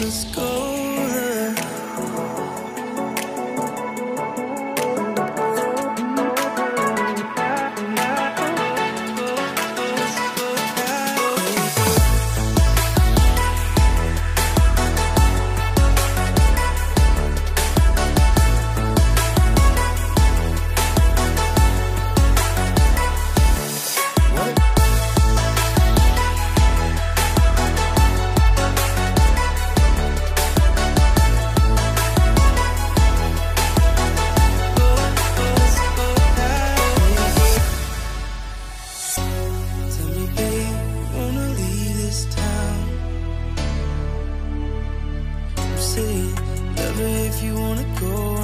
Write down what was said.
let's go. Never if you wanna go.